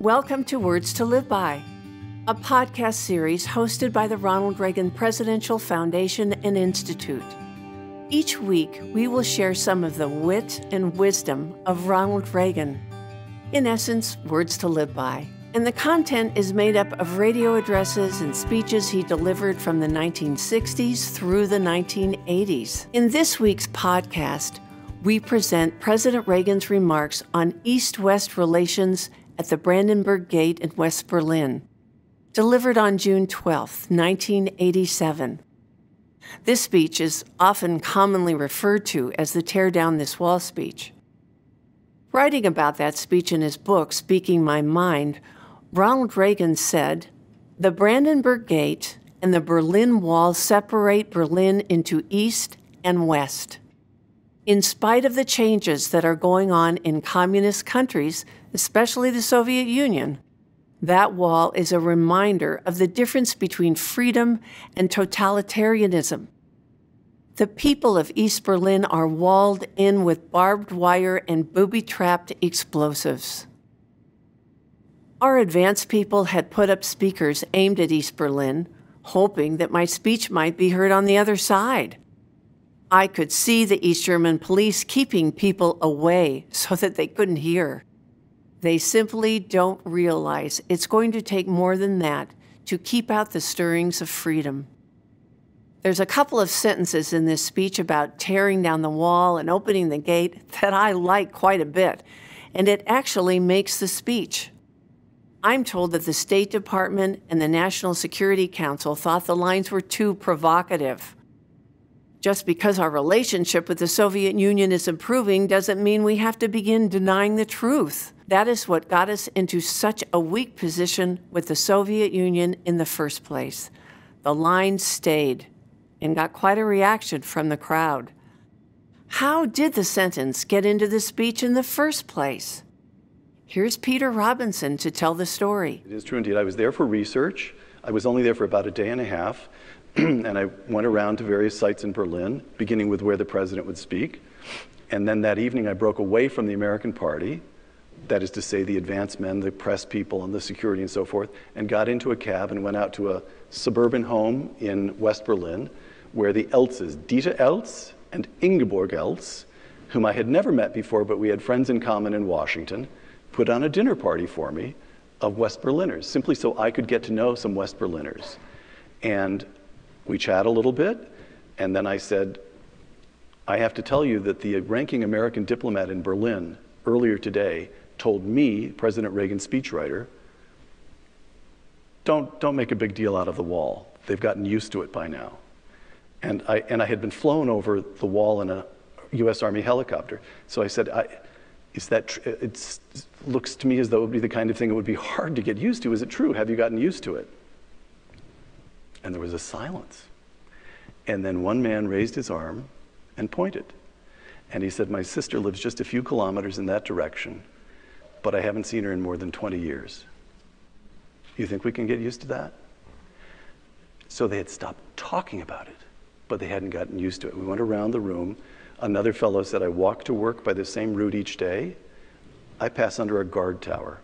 Welcome to Words to Live By, a podcast series hosted by the Ronald Reagan Presidential Foundation and Institute. Each week, we will share some of the wit and wisdom of Ronald Reagan. In essence, words to live by. And the content is made up of radio addresses and speeches he delivered from the 1960s through the 1980s. In this week's podcast, we present President Reagan's remarks on East West relations at the Brandenburg Gate in West Berlin, delivered on June 12, 1987. This speech is often commonly referred to as the Tear Down This Wall speech. Writing about that speech in his book, Speaking My Mind, Ronald Reagan said, The Brandenburg Gate and the Berlin Wall separate Berlin into East and West. In spite of the changes that are going on in communist countries, especially the Soviet Union, that wall is a reminder of the difference between freedom and totalitarianism. The people of East Berlin are walled in with barbed wire and booby trapped explosives. Our advanced people had put up speakers aimed at East Berlin, hoping that my speech might be heard on the other side. I could see the East German police keeping people away so that they couldn't hear. They simply don't realize it's going to take more than that to keep out the stirrings of freedom. There's a couple of sentences in this speech about tearing down the wall and opening the gate that I like quite a bit, and it actually makes the speech. I'm told that the State Department and the National Security Council thought the lines were too provocative. Just because our relationship with the Soviet Union is improving doesn't mean we have to begin denying the truth. That is what got us into such a weak position with the Soviet Union in the first place. The line stayed and got quite a reaction from the crowd. How did the sentence get into the speech in the first place? Here's Peter Robinson to tell the story. It is true indeed. I was there for research. I was only there for about a day and a half. and I went around to various sites in Berlin, beginning with where the president would speak. And then that evening, I broke away from the American Party, that is to say, the advance men, the press people, and the security and so forth, and got into a cab and went out to a suburban home in West Berlin where the Eltzes, Dieter Eltz and Ingeborg Eltz, whom I had never met before, but we had friends in common in Washington, put on a dinner party for me of West Berliners, simply so I could get to know some West Berliners. And we chat a little bit, and then I said, I have to tell you that the ranking American diplomat in Berlin earlier today told me, President Reagan's speechwriter, don't, don't make a big deal out of the wall. They've gotten used to it by now. And I, and I had been flown over the wall in a U.S. Army helicopter. So I said, I, is that it looks to me as though it would be the kind of thing that would be hard to get used to. Is it true? Have you gotten used to it? And there was a silence. And then one man raised his arm and pointed. And he said, My sister lives just a few kilometers in that direction, but I haven't seen her in more than 20 years. You think we can get used to that? So they had stopped talking about it, but they hadn't gotten used to it. We went around the room. Another fellow said, I walk to work by the same route each day. I pass under a guard tower,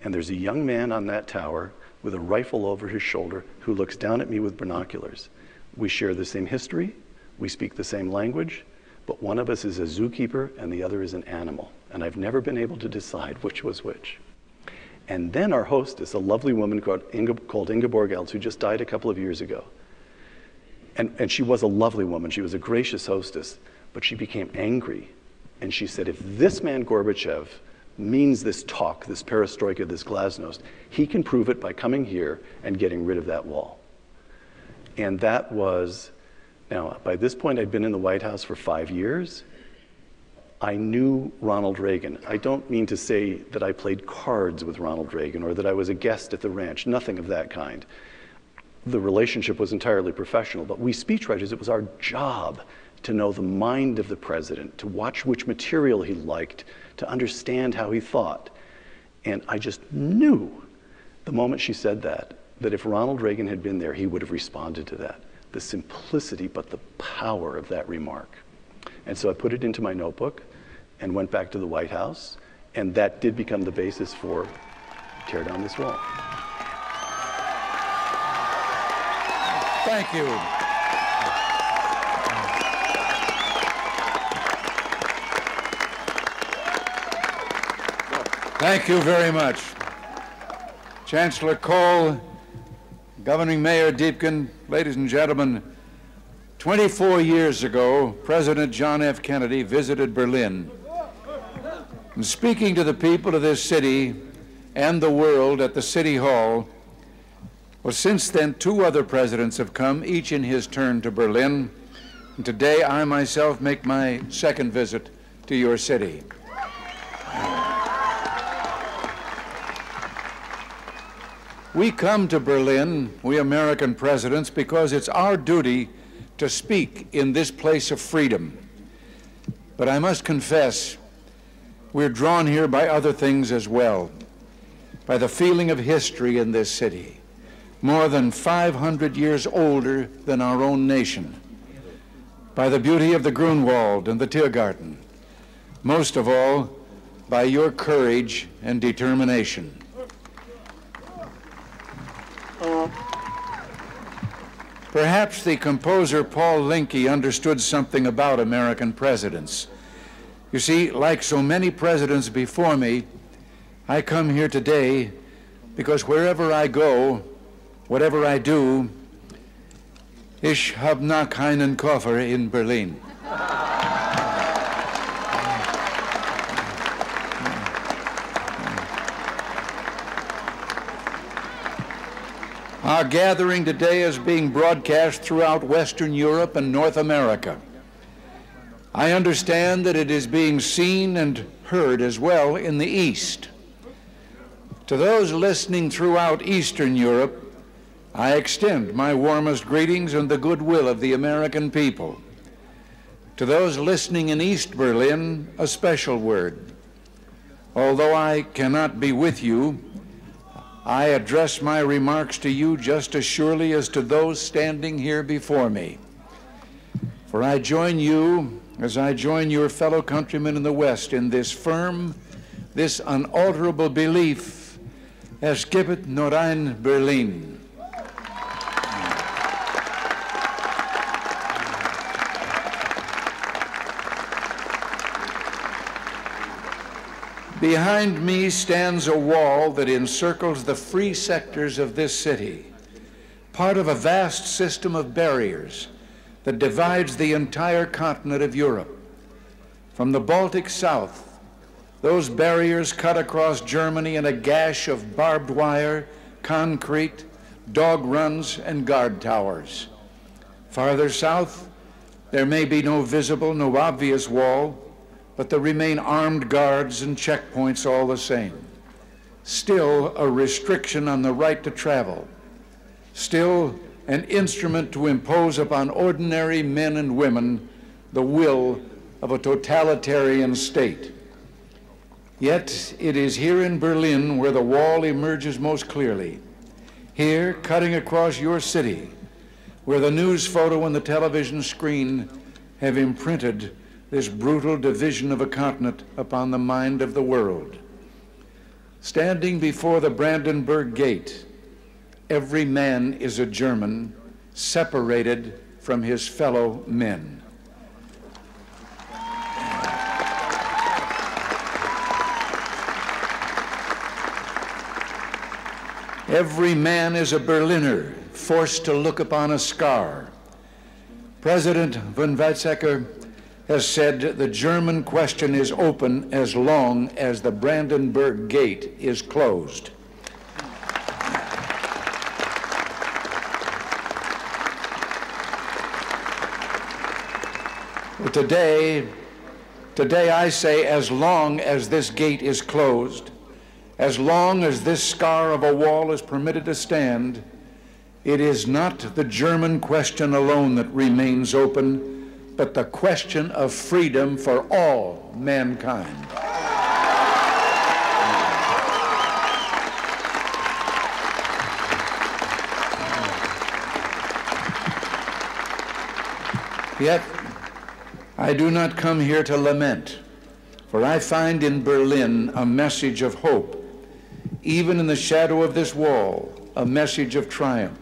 and there's a young man on that tower with a rifle over his shoulder who looks down at me with binoculars. We share the same history, we speak the same language, but one of us is a zookeeper and the other is an animal. And I've never been able to decide which was which. And then our hostess, a lovely woman called, Inge, called Ingeborg Eltz, who just died a couple of years ago. And, and she was a lovely woman. She was a gracious hostess, but she became angry. And she said, if this man Gorbachev means this talk, this perestroika, this glasnost, he can prove it by coming here and getting rid of that wall. And that was, now, by this point, I'd been in the White House for five years. I knew Ronald Reagan. I don't mean to say that I played cards with Ronald Reagan or that I was a guest at the ranch, nothing of that kind. The relationship was entirely professional, but we speechwriters, it was our job to know the mind of the president, to watch which material he liked, to understand how he thought. And I just knew the moment she said that, that if Ronald Reagan had been there, he would have responded to that. The simplicity, but the power of that remark. And so I put it into my notebook and went back to the White House. And that did become the basis for tear down this wall. Thank you. Thank you very much. Chancellor Kohl, Governing Mayor Diepgen, ladies and gentlemen, 24 years ago, President John F. Kennedy visited Berlin. And speaking to the people of this city and the world at the City Hall, well, since then, two other presidents have come, each in his turn to Berlin. And today, I myself make my second visit to your city. We come to Berlin, we American presidents, because it's our duty to speak in this place of freedom. But I must confess, we're drawn here by other things as well, by the feeling of history in this city, more than 500 years older than our own nation, by the beauty of the Grunewald and the Tiergarten, most of all, by your courage and determination. Perhaps the composer Paul Lincke understood something about American presidents. You see, like so many presidents before me, I come here today because wherever I go, whatever I do, ich hab noch keinen Koffer in Berlin. Our gathering today is being broadcast throughout Western Europe and North America. I understand that it is being seen and heard as well in the East. To those listening throughout Eastern Europe, I extend my warmest greetings and the goodwill of the American people. To those listening in East Berlin, a special word. Although I cannot be with you, I address my remarks to you just as surely as to those standing here before me. For I join you as I join your fellow countrymen in the West in this firm, this unalterable belief, es gibt nur ein Berlin. Behind me stands a wall that encircles the free sectors of this city, part of a vast system of barriers that divides the entire continent of Europe. From the Baltic south, those barriers cut across Germany in a gash of barbed wire, concrete, dog runs, and guard towers. Farther south, there may be no visible, no obvious wall, but there remain armed guards and checkpoints all the same. Still a restriction on the right to travel. Still an instrument to impose upon ordinary men and women the will of a totalitarian state. Yet it is here in Berlin where the wall emerges most clearly. Here, cutting across your city, where the news photo and the television screen have imprinted this brutal division of a continent upon the mind of the world. Standing before the Brandenburg Gate, every man is a German separated from his fellow men. Every man is a Berliner forced to look upon a scar. President von Weizsäcker has said the German question is open as long as the Brandenburg Gate is closed. Today, today I say as long as this gate is closed, as long as this scar of a wall is permitted to stand, it is not the German question alone that remains open, but the question of freedom for all mankind. Yet, I do not come here to lament, for I find in Berlin a message of hope. even in the shadow of this wall, a message of triumph.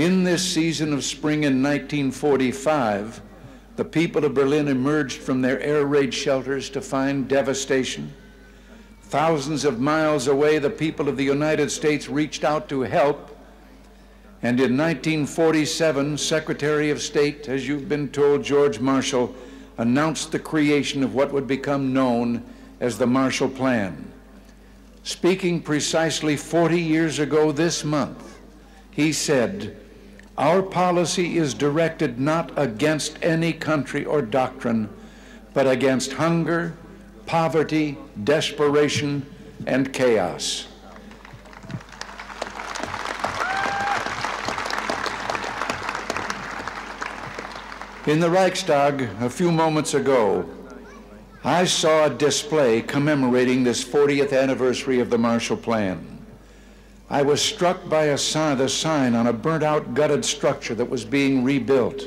In this season of spring in 1945, the people of Berlin emerged from their air raid shelters to find devastation. Thousands of miles away, the people of the United States reached out to help. And in 1947, Secretary of State, as you've been told, George Marshall, announced the creation of what would become known as the Marshall Plan. Speaking precisely 40 years ago this month, he said, Our policy is directed not against any country or doctrine, but against hunger, poverty, desperation, and chaos. In the Reichstag a few moments ago, I saw a display commemorating this 40th anniversary of the Marshall Plan. I was struck by a sign, the sign on a burnt out, gutted structure that was being rebuilt.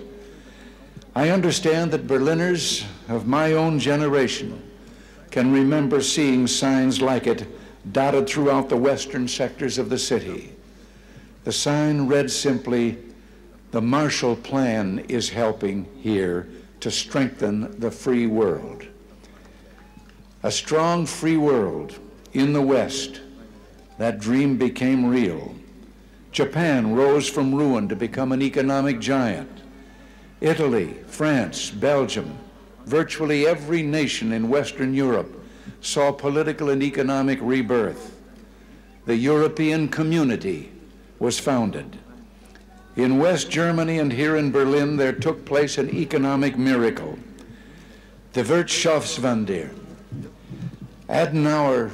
I understand that Berliners of my own generation can remember seeing signs like it dotted throughout the western sectors of the city. The sign read simply, The Marshall Plan is helping here to strengthen the free world a strong free world in the West, that dream became real. Japan rose from ruin to become an economic giant. Italy, France, Belgium, virtually every nation in Western Europe saw political and economic rebirth. The European community was founded. In West Germany and here in Berlin, there took place an economic miracle. The Wirtschaftswunder, Adenauer,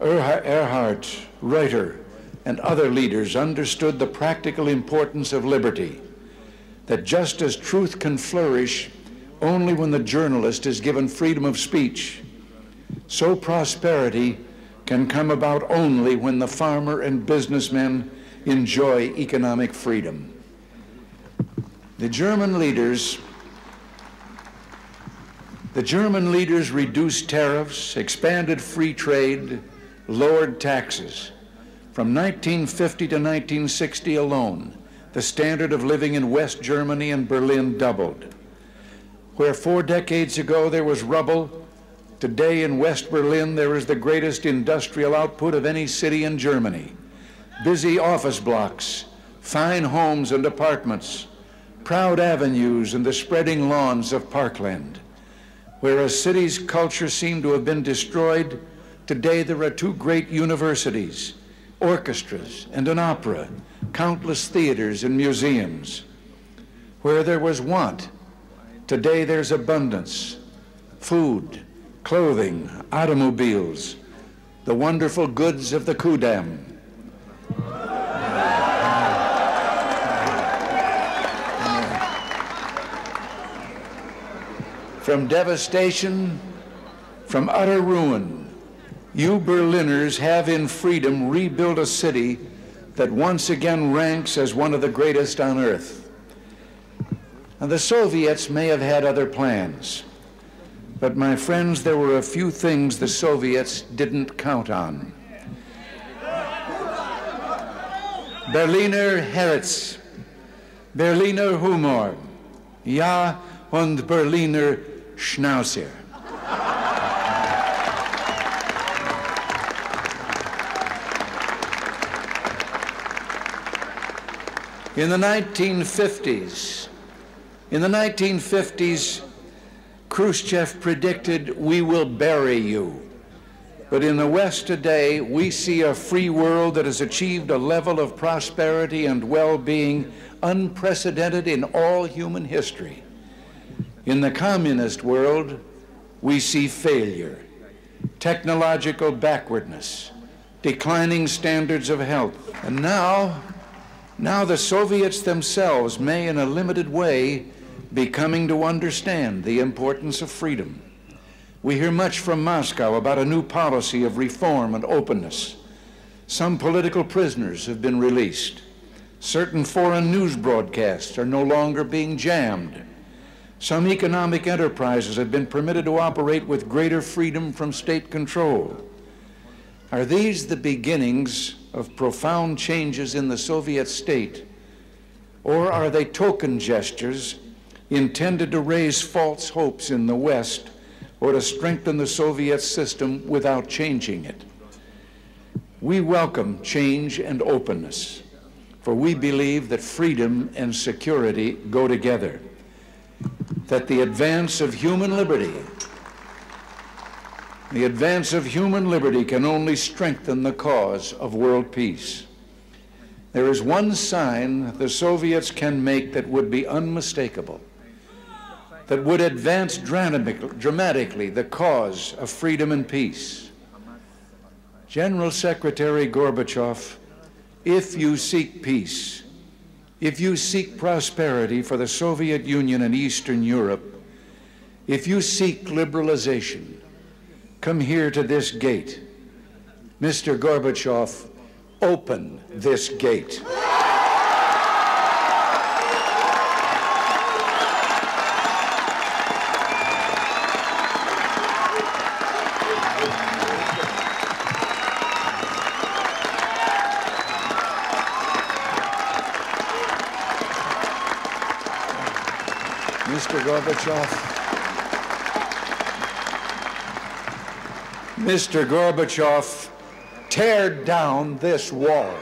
Erhard, Reuter, and other leaders understood the practical importance of liberty, that just as truth can flourish only when the journalist is given freedom of speech, so prosperity can come about only when the farmer and businessman enjoy economic freedom. The German leaders the German leaders reduced tariffs, expanded free trade, lowered taxes. From 1950 to 1960 alone, the standard of living in West Germany and Berlin doubled. Where four decades ago there was rubble, today in West Berlin there is the greatest industrial output of any city in Germany. Busy office blocks, fine homes and apartments, proud avenues and the spreading lawns of parkland. Where a city's culture seemed to have been destroyed, today there are two great universities, orchestras, and an opera, countless theaters and museums. Where there was want, today there's abundance, food, clothing, automobiles, the wonderful goods of the Kudamm. from devastation, from utter ruin, you Berliners have in freedom rebuilt a city that once again ranks as one of the greatest on earth. Now, the Soviets may have had other plans, but my friends, there were a few things the Soviets didn't count on. Berliner Herz, Berliner Humor, ja und Berliner Schnauzer. In the 1950s, in the 1950s, Khrushchev predicted, we will bury you. But in the West today, we see a free world that has achieved a level of prosperity and well-being unprecedented in all human history. In the communist world, we see failure, technological backwardness, declining standards of health. And now, now the Soviets themselves may, in a limited way, be coming to understand the importance of freedom. We hear much from Moscow about a new policy of reform and openness. Some political prisoners have been released. Certain foreign news broadcasts are no longer being jammed. Some economic enterprises have been permitted to operate with greater freedom from state control. Are these the beginnings of profound changes in the Soviet state, or are they token gestures intended to raise false hopes in the West or to strengthen the Soviet system without changing it? We welcome change and openness, for we believe that freedom and security go together, that the advance of human liberty the advance of human liberty can only strengthen the cause of world peace. There is one sign the Soviets can make that would be unmistakable, that would advance dramatically the cause of freedom and peace. General Secretary Gorbachev, if you seek peace, if you seek prosperity for the Soviet Union and Eastern Europe, if you seek liberalization, come here to this gate. Mr. Gorbachev, open this gate. Mr. Gorbachev, Mr. Gorbachev, tear down this wall.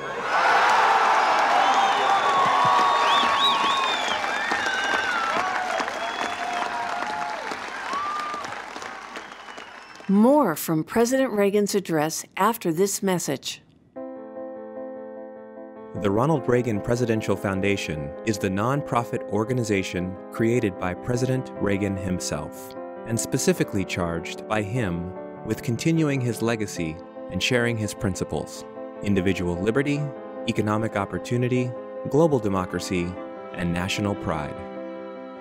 More from President Reagan's address after this message. The Ronald Reagan Presidential Foundation is the nonprofit organization created by President Reagan himself and specifically charged by him with continuing his legacy and sharing his principles individual liberty, economic opportunity, global democracy, and national pride.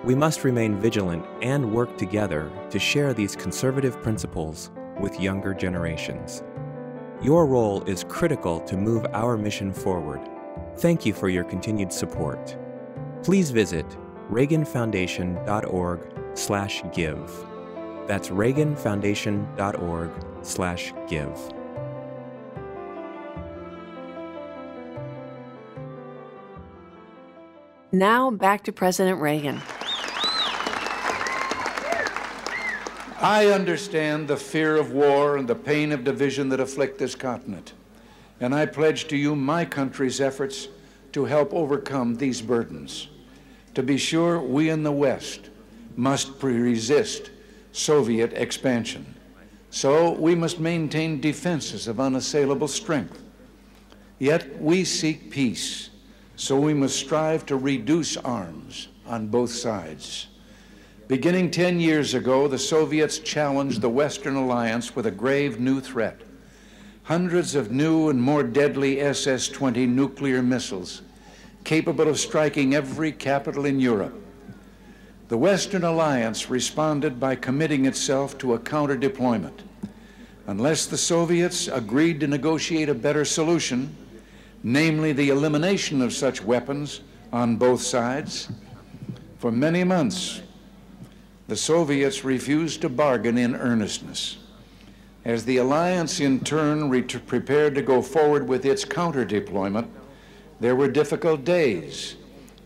We must remain vigilant and work together to share these conservative principles with younger generations. Your role is critical to move our mission forward. Thank you for your continued support. Please visit reaganfoundation.org/give. That's reaganfoundation.org slash give. Now back to President Reagan. I understand the fear of war and the pain of division that afflict this continent, and I pledge to you my country's efforts to help overcome these burdens. To be sure, we in the West must resist Soviet expansion. So we must maintain defenses of unassailable strength. Yet we seek peace, so we must strive to reduce arms on both sides. Beginning 10 years ago, the Soviets challenged the Western alliance with a grave new threat. Hundreds of new and more deadly SS 20 nuclear missiles, capable of striking every capital in Europe. The Western Alliance responded by committing itself to a counter deployment. Unless the Soviets agreed to negotiate a better solution, namely the elimination of such weapons on both sides, for many months the Soviets refused to bargain in earnestness. As the alliance in turn prepared to go forward with its counter deployment, there were difficult days,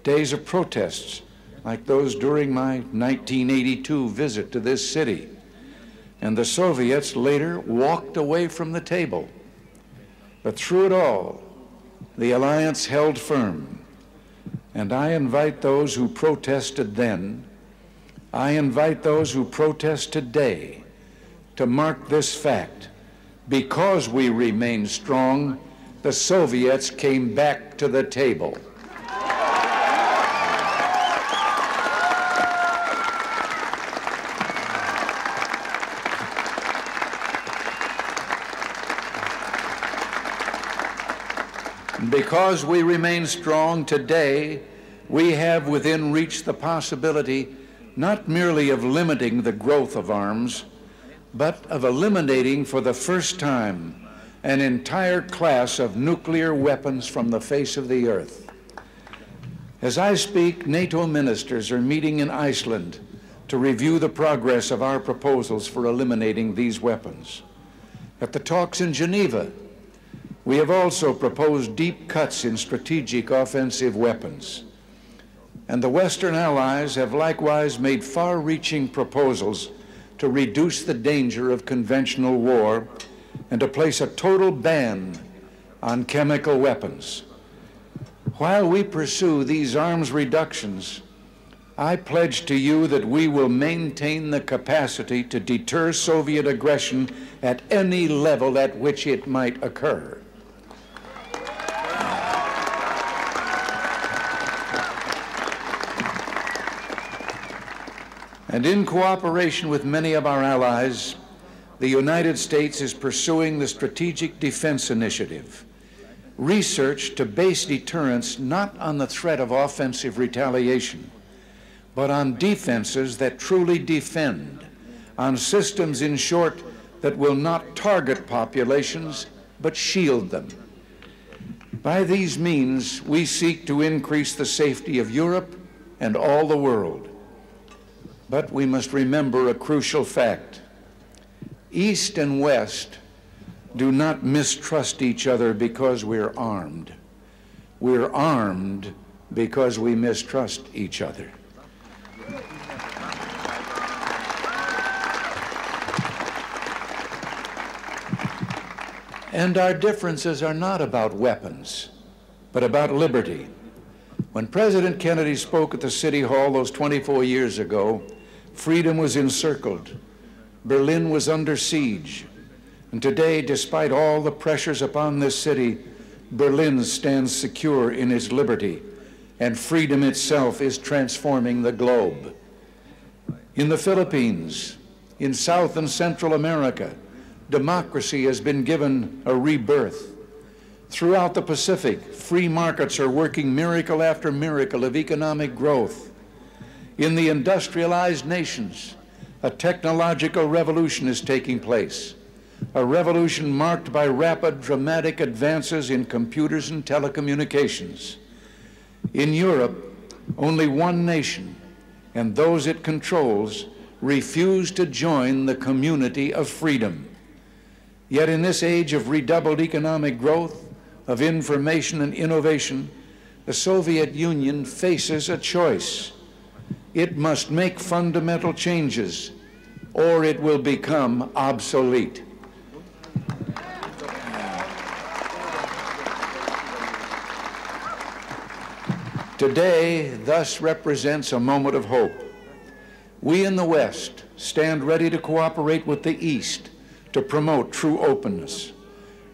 days of protests like those during my 1982 visit to this city. And the Soviets later walked away from the table. But through it all, the alliance held firm. And I invite those who protested then, I invite those who protest today to mark this fact. Because we remain strong, the Soviets came back to the table. Because we remain strong today, we have within reach the possibility not merely of limiting the growth of arms, but of eliminating for the first time an entire class of nuclear weapons from the face of the earth. As I speak, NATO ministers are meeting in Iceland to review the progress of our proposals for eliminating these weapons. At the talks in Geneva, We have also proposed deep cuts in strategic offensive weapons. And the Western allies have likewise made far reaching proposals to reduce the danger of conventional war and to place a total ban on chemical weapons. While we pursue these arms reductions, I pledge to you that we will maintain the capacity to deter Soviet aggression at any level at which it might occur. And in cooperation with many of our allies, the United States is pursuing the Strategic Defense Initiative, research to base deterrence not on the threat of offensive retaliation, but on defenses that truly defend, on systems, in short, that will not target populations, but shield them. By these means, we seek to increase the safety of Europe and all the world. But we must remember a crucial fact. East and West do not mistrust each other because we're armed. We're armed because we mistrust each other. And our differences are not about weapons, but about liberty. When President Kennedy spoke at the City Hall those 24 years ago, Freedom was encircled. Berlin was under siege. And today, despite all the pressures upon this city, Berlin stands secure in its liberty, and freedom itself is transforming the globe. In the Philippines, in South and Central America, democracy has been given a rebirth. Throughout the Pacific, free markets are working miracle after miracle of economic growth. In the industrialized nations, a technological revolution is taking place, a revolution marked by rapid, dramatic advances in computers and telecommunications. In Europe, only one nation, and those it controls, refuse to join the community of freedom. Yet in this age of redoubled economic growth, of information and innovation, the Soviet Union faces a choice it must make fundamental changes or it will become obsolete. Today, thus represents a moment of hope. We in the West stand ready to cooperate with the East to promote true openness,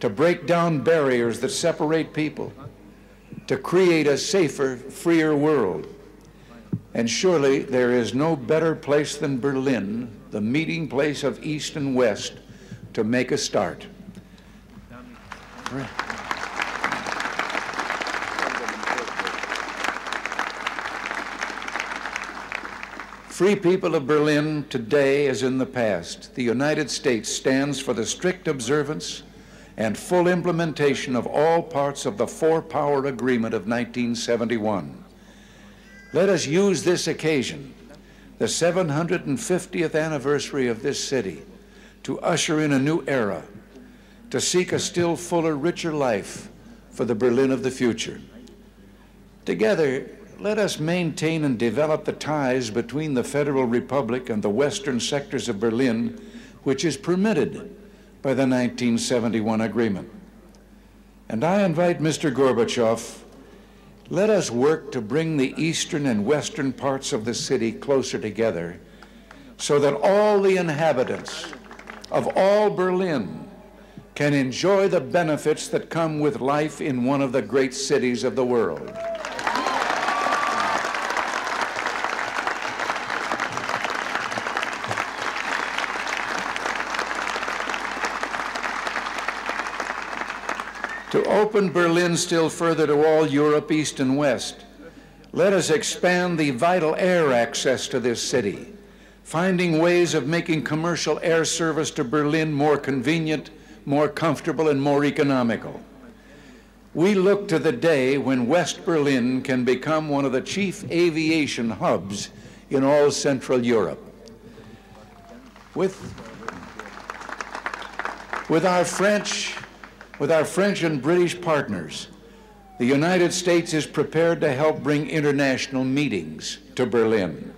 to break down barriers that separate people, to create a safer, freer world. And surely there is no better place than Berlin, the meeting place of East and West, to make a start. Free people of Berlin, today as in the past, the United States stands for the strict observance and full implementation of all parts of the Four Power Agreement of 1971. Let us use this occasion, the 750th anniversary of this city, to usher in a new era, to seek a still fuller, richer life for the Berlin of the future. Together, let us maintain and develop the ties between the Federal Republic and the western sectors of Berlin, which is permitted by the 1971 agreement. And I invite Mr. Gorbachev let us work to bring the eastern and western parts of the city closer together so that all the inhabitants of all Berlin can enjoy the benefits that come with life in one of the great cities of the world. Open Berlin still further to all Europe, East and West. Let us expand the vital air access to this city, finding ways of making commercial air service to Berlin more convenient, more comfortable, and more economical. We look to the day when West Berlin can become one of the chief aviation hubs in all Central Europe. With, with our French With our French and British partners, the United States is prepared to help bring international meetings to Berlin.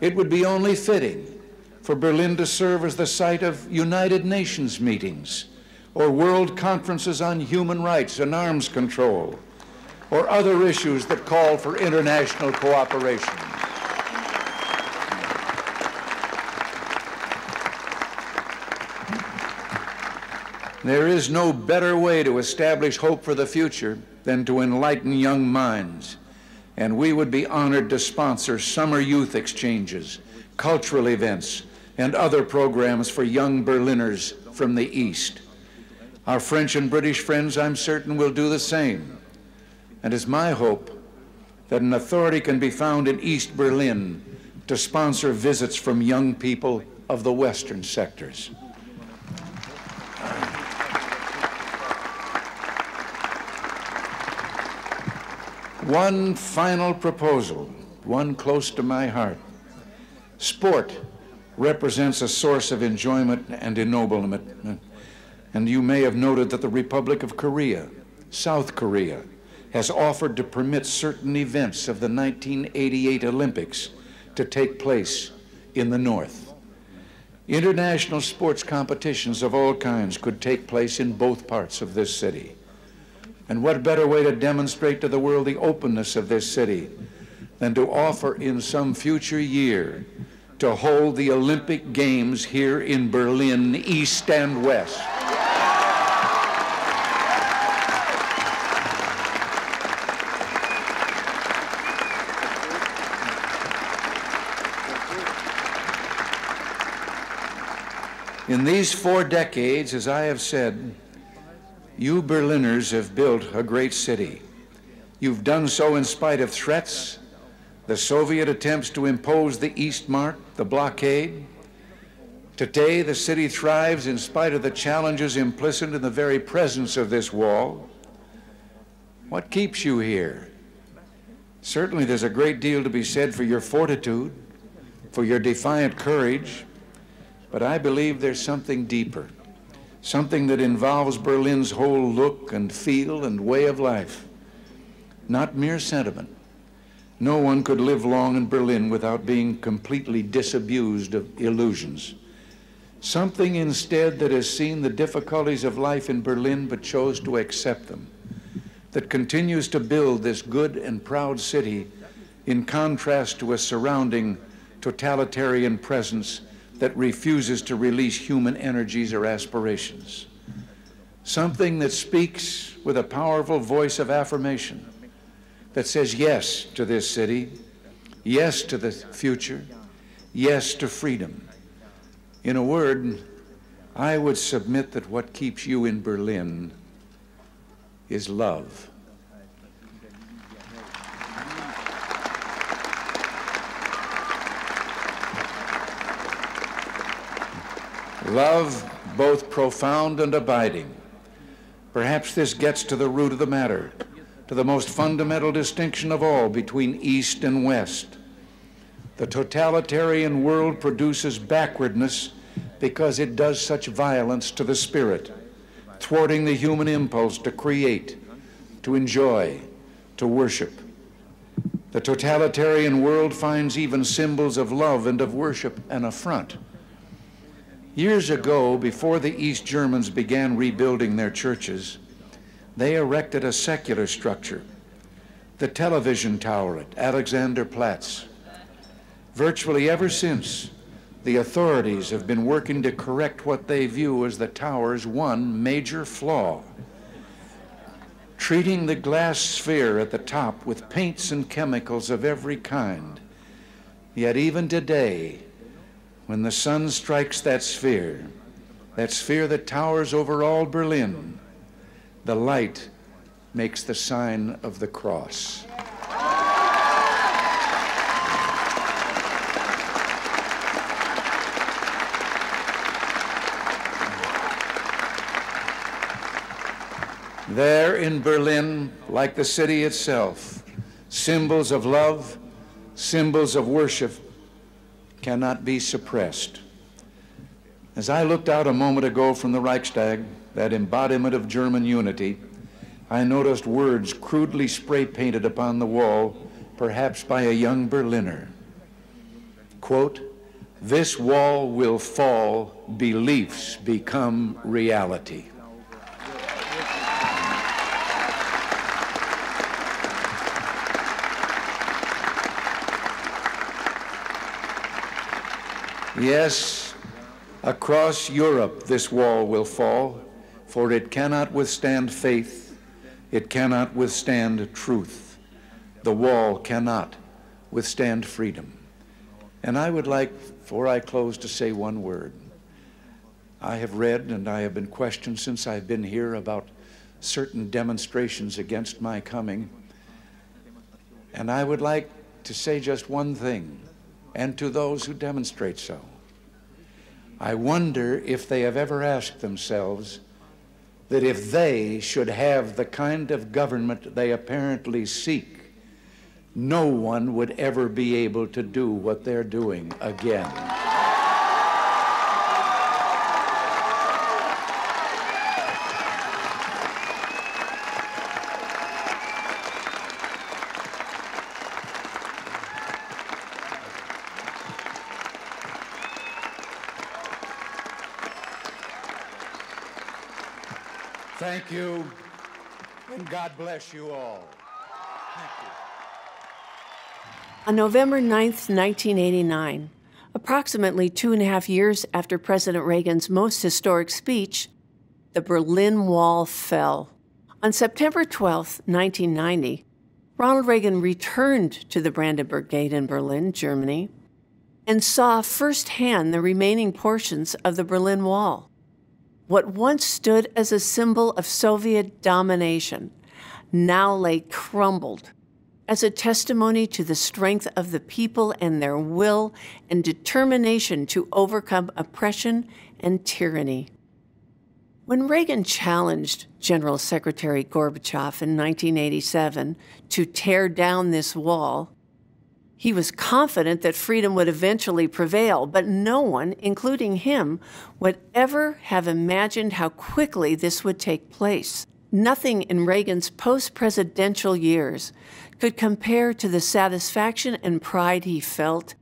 It would be only fitting for Berlin to serve as the site of United Nations meetings or world conferences on human rights and arms control or other issues that call for international cooperation. There is no better way to establish hope for the future than to enlighten young minds. And we would be honored to sponsor summer youth exchanges, cultural events, and other programs for young Berliners from the East. Our French and British friends, I'm certain, will do the same. And it's my hope that an authority can be found in East Berlin to sponsor visits from young people of the Western sectors. One final proposal, one close to my heart. Sport represents a source of enjoyment and ennoblement. And you may have noted that the Republic of Korea, South Korea, has offered to permit certain events of the 1988 Olympics to take place in the North. International sports competitions of all kinds could take place in both parts of this city. And what better way to demonstrate to the world the openness of this city than to offer in some future year to hold the Olympic Games here in Berlin, East and West. In these four decades, as I have said, you Berliners have built a great city. You've done so in spite of threats, the Soviet attempts to impose the East Mark, the blockade. Today, the city thrives in spite of the challenges implicit in the very presence of this wall. What keeps you here? Certainly, there's a great deal to be said for your fortitude, for your defiant courage, but I believe there's something deeper something that involves Berlin's whole look and feel and way of life, not mere sentiment. No one could live long in Berlin without being completely disabused of illusions. Something instead that has seen the difficulties of life in Berlin but chose to accept them, that continues to build this good and proud city in contrast to a surrounding totalitarian presence that refuses to release human energies or aspirations. Something that speaks with a powerful voice of affirmation that says yes to this city, yes to the future, yes to freedom. In a word, I would submit that what keeps you in Berlin is love. Love both profound and abiding. Perhaps this gets to the root of the matter, to the most fundamental distinction of all between East and West. The totalitarian world produces backwardness because it does such violence to the spirit, thwarting the human impulse to create, to enjoy, to worship. The totalitarian world finds even symbols of love and of worship an affront. Years ago, before the East Germans began rebuilding their churches, they erected a secular structure, the television tower at Alexanderplatz. Virtually ever since, the authorities have been working to correct what they view as the tower's one major flaw. Treating the glass sphere at the top with paints and chemicals of every kind. Yet even today, when the sun strikes that sphere, that sphere that towers over all Berlin, the light makes the sign of the cross. There in Berlin, like the city itself, symbols of love, symbols of worship, cannot be suppressed. As I looked out a moment ago from the Reichstag, that embodiment of German unity, I noticed words crudely spray painted upon the wall, perhaps by a young Berliner. Quote, this wall will fall, beliefs become reality. Yes, across Europe this wall will fall, for it cannot withstand faith, it cannot withstand truth. The wall cannot withstand freedom. And I would like, before I close, to say one word. I have read and I have been questioned since I've been here about certain demonstrations against my coming. And I would like to say just one thing and to those who demonstrate so. I wonder if they have ever asked themselves that if they should have the kind of government they apparently seek, no one would ever be able to do what they're doing again. Thank you, and Bless you all. Thank you. On November 9th, 1989, approximately two and a half years after President Reagan's most historic speech, the Berlin Wall fell. On September 12, 1990, Ronald Reagan returned to the Brandenburg Gate in Berlin, Germany, and saw firsthand the remaining portions of the Berlin Wall. What once stood as a symbol of Soviet domination now lay crumbled as a testimony to the strength of the people and their will and determination to overcome oppression and tyranny. When Reagan challenged General Secretary Gorbachev in 1987 to tear down this wall, he was confident that freedom would eventually prevail, but no one, including him, would ever have imagined how quickly this would take place. Nothing in Reagan's post presidential years could compare to the satisfaction and pride he felt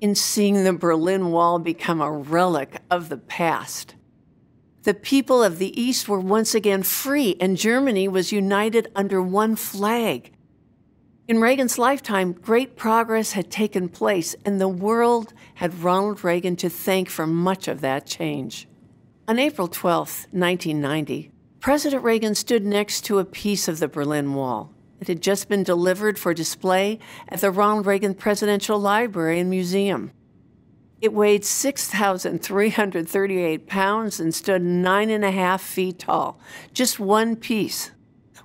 in seeing the Berlin Wall become a relic of the past. The people of the East were once again free, and Germany was united under one flag. In Reagan's lifetime, great progress had taken place, and the world had Ronald Reagan to thank for much of that change. On April 12, 1990, President Reagan stood next to a piece of the Berlin Wall. It had just been delivered for display at the Ronald Reagan Presidential Library and Museum. It weighed 6,338 pounds and stood nine and a half feet tall, just one piece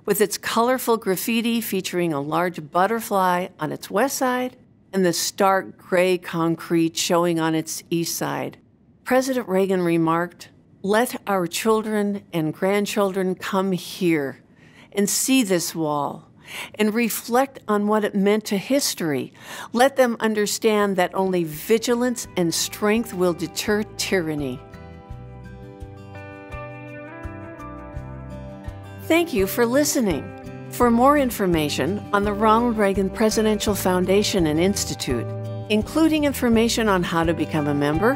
with its colorful graffiti featuring a large butterfly on its west side and the stark gray concrete showing on its east side. President Reagan remarked, Let our children and grandchildren come here and see this wall and reflect on what it meant to history. Let them understand that only vigilance and strength will deter tyranny. Thank you for listening. For more information on the Ronald Reagan Presidential Foundation and Institute, including information on how to become a member,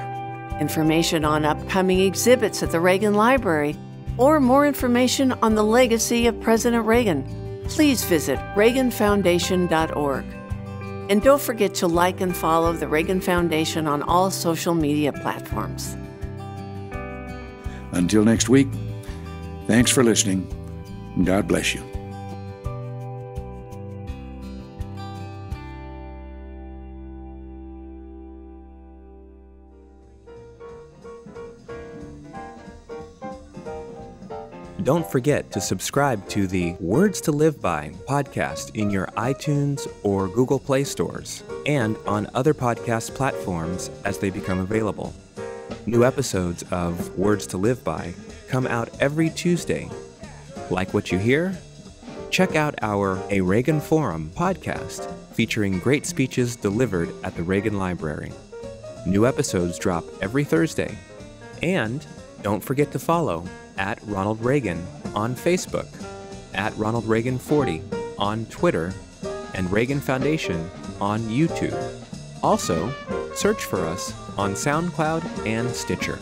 information on upcoming exhibits at the Reagan Library, or more information on the legacy of President Reagan, please visit reaganfoundation.org. And don't forget to like and follow the Reagan Foundation on all social media platforms. Until next week, thanks for listening. God bless you. Don't forget to subscribe to the Words to Live By podcast in your iTunes or Google Play stores and on other podcast platforms as they become available. New episodes of Words to Live By come out every Tuesday like what you hear? Check out our A Reagan Forum podcast featuring great speeches delivered at the Reagan Library. New episodes drop every Thursday. And don't forget to follow at Ronald Reagan on Facebook, at Ronald Reagan 40 on Twitter, and Reagan Foundation on YouTube. Also, search for us on SoundCloud and Stitcher.